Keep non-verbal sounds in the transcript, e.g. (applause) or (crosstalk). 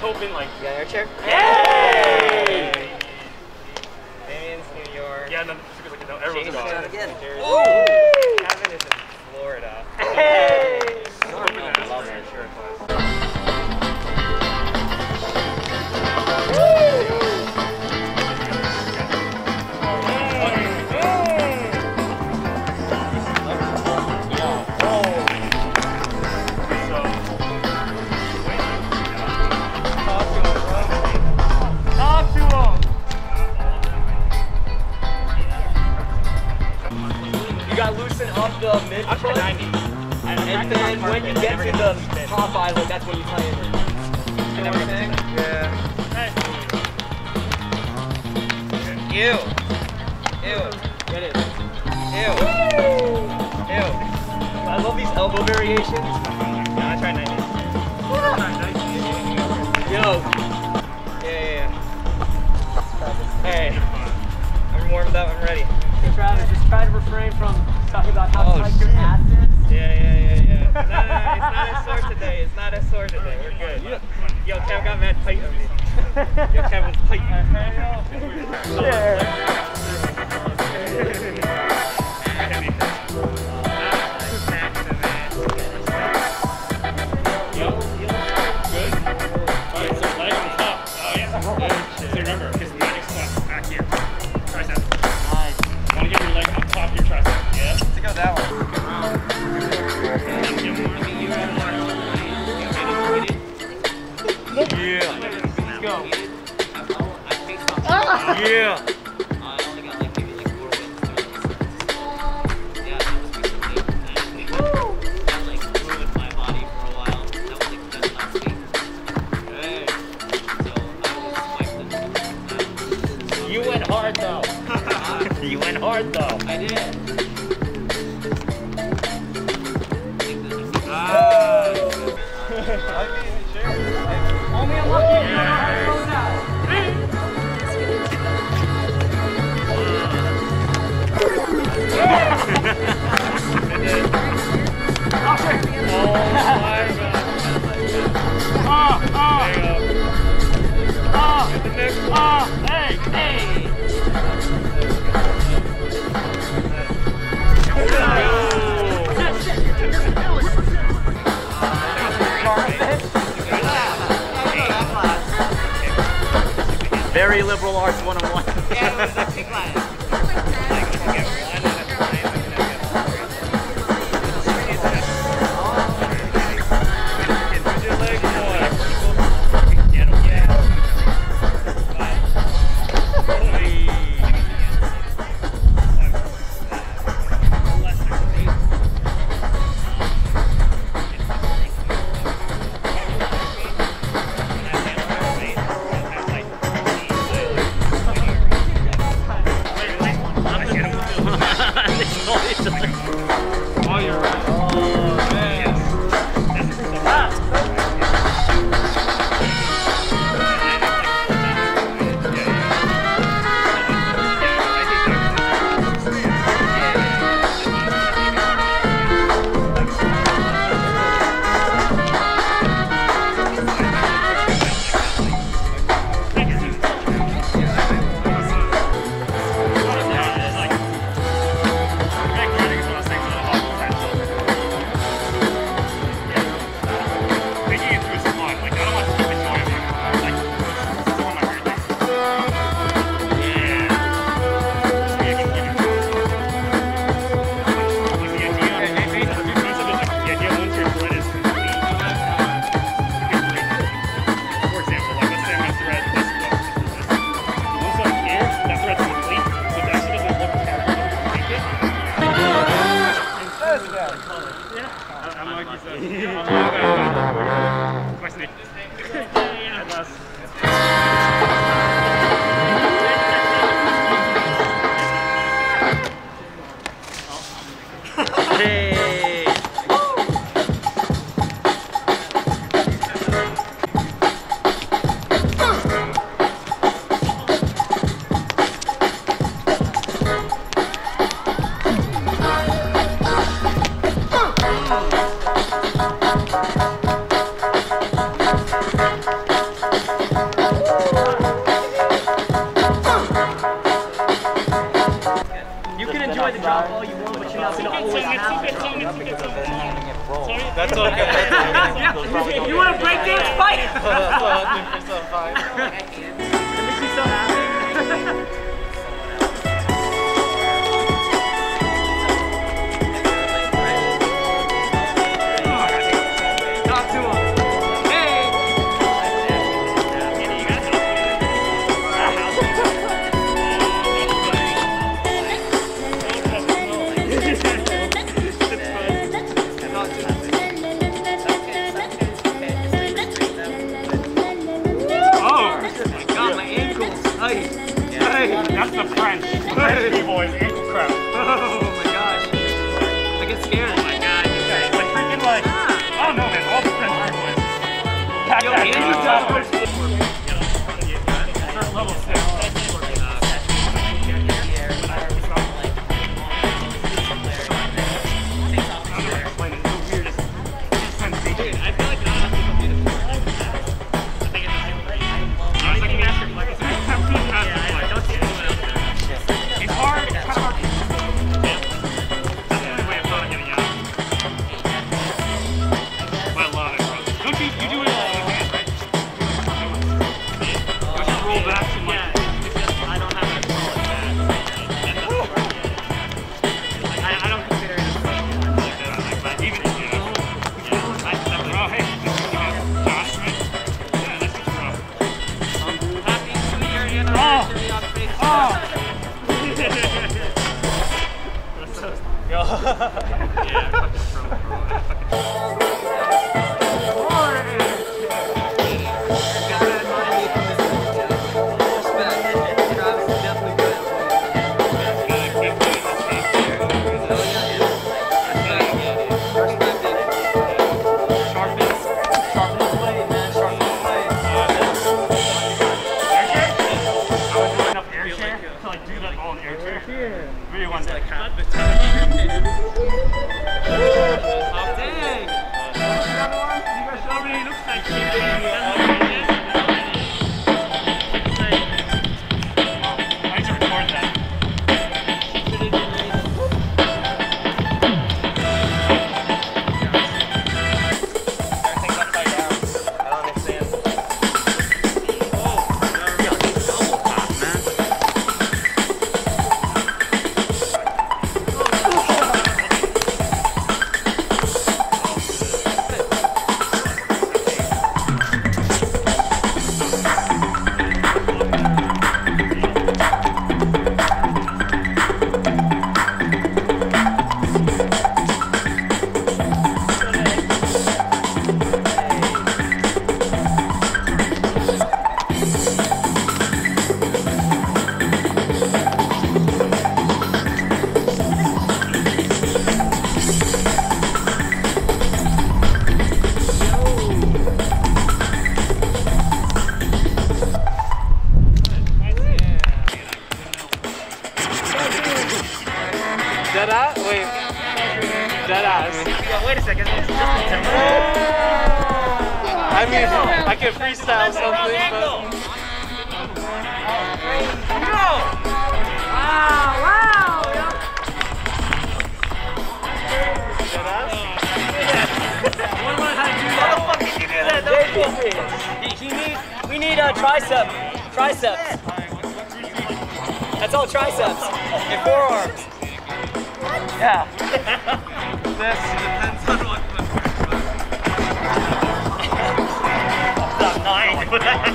open like. You got your chair? Yay! Damien's New York. Yeah, no, because like, no, everyone's Jason's gone. again. Ooh. Kevin is in Florida. Hey. I love You got loosen up uh, the mid I'm 90. and then when you get to the top island, that's when you tighten it. I never get Yeah. Ew. Ew. Get it. Ew. Ew. I love these elbow variations. No, I tried 90. Yo, Yeah, yeah, yeah. Hey. I'm warmed up. I'm ready. hey Travis, just try to refrain from talking about how Oh, tight your shit. ass is. Yeah, yeah, yeah, yeah. No, no, no, it's not as sore today. It's not as sore today. We're good. Yo, Kev got mad tight on me. Yo, Kevin's tight. (laughs) Alright, Very liberal arts 101. Oh, I'm like you said. I'm like, Question. Yeah, that's. Hey. That's okay. That's okay. (laughs) you want to break dance? Fight! (laughs) Thank you. (laughs) yeah, fucking pro, bro. wait a second. Just a. I mean, I can freestyle something, but... No! Wow, wow! The fuck. He, we need a tricep. Triceps. That's all triceps and forearms. Yeah. (laughs) (laughs) for that.